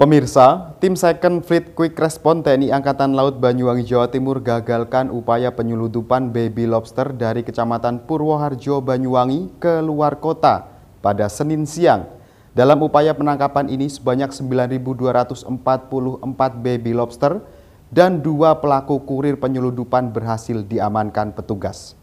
Pemirsa, tim Second Fleet Quick Response TNI Angkatan Laut Banyuwangi Jawa Timur gagalkan upaya penyeludupan baby lobster dari Kecamatan Purwoharjo Banyuwangi ke luar kota pada Senin siang. Dalam upaya penangkapan ini sebanyak 9.244 baby lobster dan dua pelaku kurir penyeludupan berhasil diamankan petugas.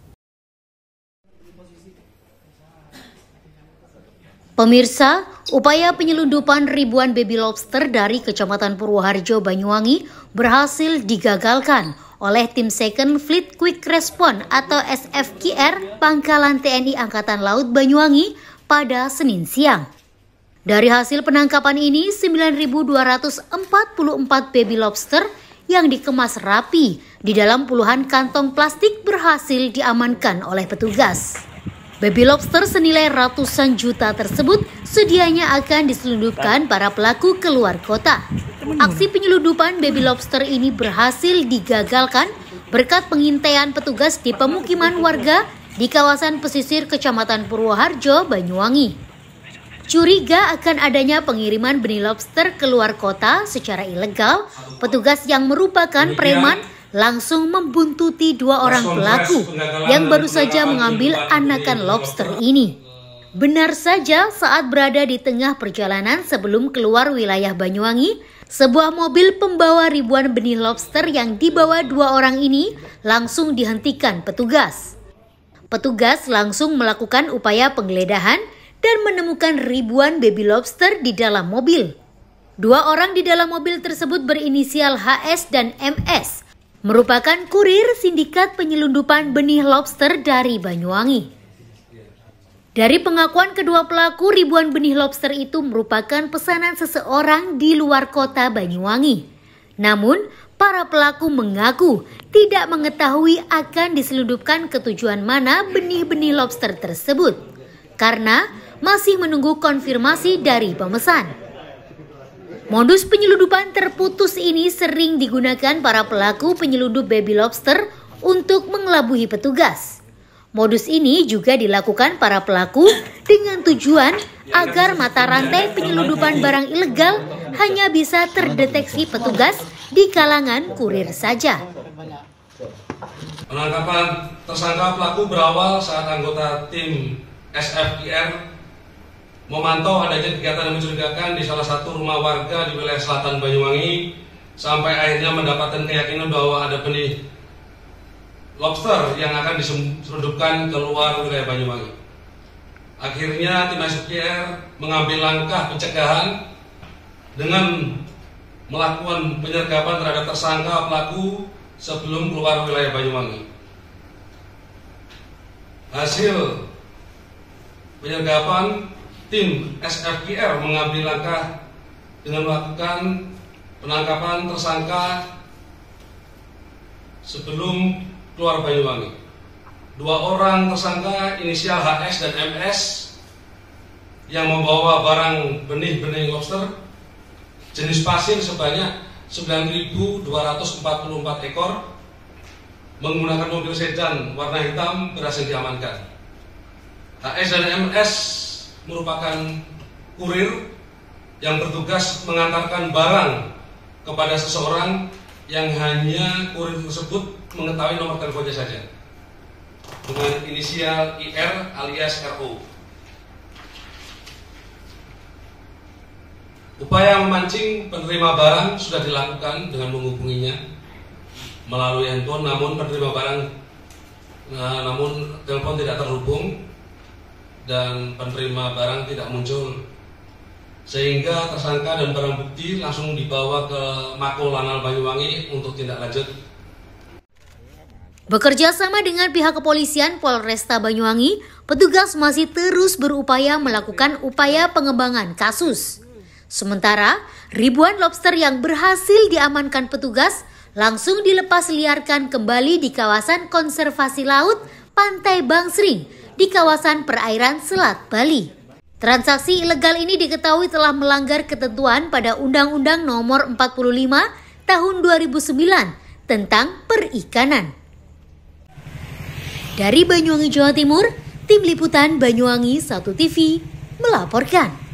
Pemirsa, upaya penyelundupan ribuan baby lobster dari Kecamatan Purwoharjo, Banyuwangi berhasil digagalkan oleh tim Second Fleet Quick Response atau SFQR Pangkalan TNI Angkatan Laut Banyuwangi pada Senin siang. Dari hasil penangkapan ini, 9.244 baby lobster yang dikemas rapi di dalam puluhan kantong plastik berhasil diamankan oleh petugas. Baby lobster senilai ratusan juta tersebut sedianya akan diselundupkan para pelaku keluar kota. Aksi penyelundupan baby lobster ini berhasil digagalkan berkat pengintaian petugas di pemukiman warga di kawasan pesisir Kecamatan Purwoharjo, Banyuwangi. Curiga akan adanya pengiriman benih lobster keluar kota secara ilegal, petugas yang merupakan preman langsung membuntuti dua orang pelaku yang baru saja mengambil anakan lobster ini. Benar saja saat berada di tengah perjalanan sebelum keluar wilayah Banyuwangi, sebuah mobil pembawa ribuan benih lobster yang dibawa dua orang ini langsung dihentikan petugas. Petugas langsung melakukan upaya penggeledahan dan menemukan ribuan baby lobster di dalam mobil. Dua orang di dalam mobil tersebut berinisial HS dan MS merupakan kurir sindikat penyelundupan benih lobster dari Banyuwangi. Dari pengakuan kedua pelaku, ribuan benih lobster itu merupakan pesanan seseorang di luar kota Banyuwangi. Namun, para pelaku mengaku tidak mengetahui akan diselundupkan ke tujuan mana benih-benih lobster tersebut karena masih menunggu konfirmasi dari pemesan. Modus penyelundupan terputus ini sering digunakan para pelaku penyelundup baby lobster untuk mengelabuhi petugas. Modus ini juga dilakukan para pelaku dengan tujuan agar mata rantai penyelundupan barang ilegal hanya bisa terdeteksi petugas di kalangan kurir saja. Penangkapan tersangka pelaku berawal saat anggota tim SFIR memantau adanya kegiatan yang mencurigakan di salah satu rumah warga di wilayah selatan Banyuwangi sampai akhirnya mendapatkan keyakinan bahwa ada benih lobster yang akan diselundupkan keluar wilayah Banyuwangi. Akhirnya tim SPR mengambil langkah pencegahan dengan melakukan penyergapan terhadap tersangka pelaku sebelum keluar wilayah Banyuwangi. Hasil penyergapan tim SFQR mengambil langkah dengan melakukan penangkapan tersangka sebelum keluar Banyuwangi. Dua orang tersangka inisial HS dan MS yang membawa barang benih-benih lobster jenis pasir sebanyak 9.244 ekor menggunakan mobil sedan warna hitam berhasil diamankan. HS dan MS merupakan kurir yang bertugas mengantarkan barang kepada seseorang yang hanya kurir tersebut mengetahui nomor teleponnya saja dengan inisial IR alias RO. Upaya memancing penerima barang sudah dilakukan dengan menghubunginya melalui handphone, namun penerima barang, nah, namun telepon tidak terhubung dan penerima barang tidak muncul sehingga tersangka dan barang bukti langsung dibawa ke Mako Lanal Banyuwangi untuk tindak lanjut. Bekerja sama dengan pihak kepolisian Polresta Banyuwangi, petugas masih terus berupaya melakukan upaya pengembangan kasus. Sementara, ribuan lobster yang berhasil diamankan petugas langsung dilepas liarkan kembali di kawasan konservasi laut Pantai Bangsring di kawasan perairan Selat Bali. Transaksi ilegal ini diketahui telah melanggar ketentuan pada Undang-Undang Nomor 45 Tahun 2009 tentang perikanan. Dari Banyuwangi, Jawa Timur, Tim Liputan Banyuwangi 1 TV melaporkan.